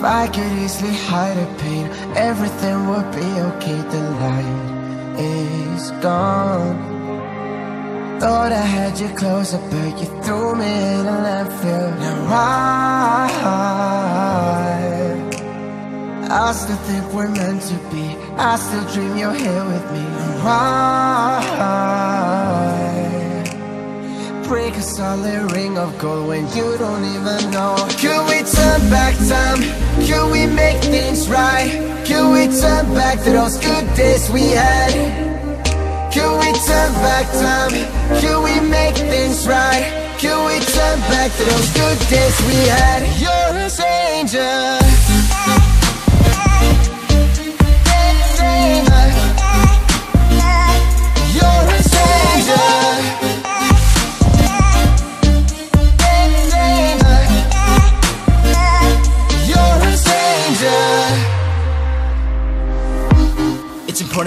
If I could easily hide the pain Everything would be okay The light is gone. Thought I had you closer But you threw me in a landfill. Now I I still think we're meant to be. I still dream you're here with me. Why Break a solid ring of gold When you don't even know Could we turn back time? Could we make things right? Could we turn back to those good days we had? Could we turn back time? Could we make things right? Could we turn back to those good days we had? You're a stranger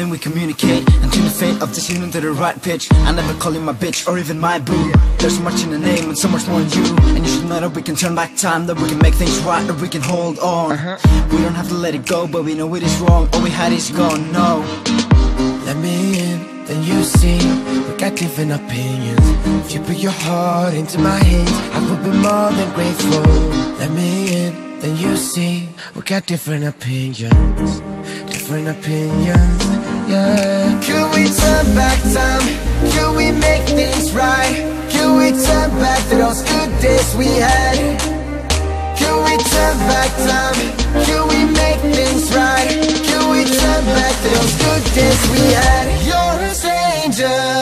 We communicate And tune the fate of this union to the right pitch. I never call you my bitch or even my boo. There's so much in the name and so much more in you. And you should know that we can turn back time That we can make things right, that we can hold on. Uh-huh. We don't have to let it go, but we know it is wrong. All we had is gone, no. Let me in, then you see. We got different opinions. If you put your heart into my hands I will be more than grateful. Let me in, then you see. We got different opinions Different opinions, yeah Could we turn back time? Could we make things right? Could we turn back to those good days we had? Could we turn back time? Could we make things right? Could we turn back to those good days we had? You're a stranger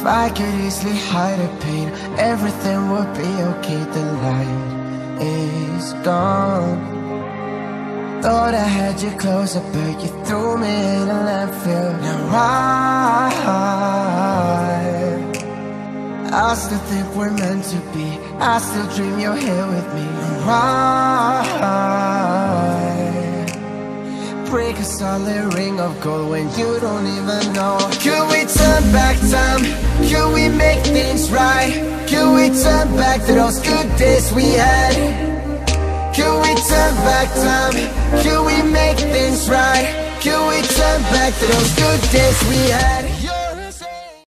If I could easily hide the pain Everything would be okay. The light is gone. Thought I had you closer But you threw me in a landfill. Now I I still think we're meant to be. I still dream you're here with me. Now Why a solid ring of gold when you don't even know Could we turn back time? Could we make things right? Could we turn back to those good days we had? Could we turn back time? Could we make things right? Could we turn back to those good days we had?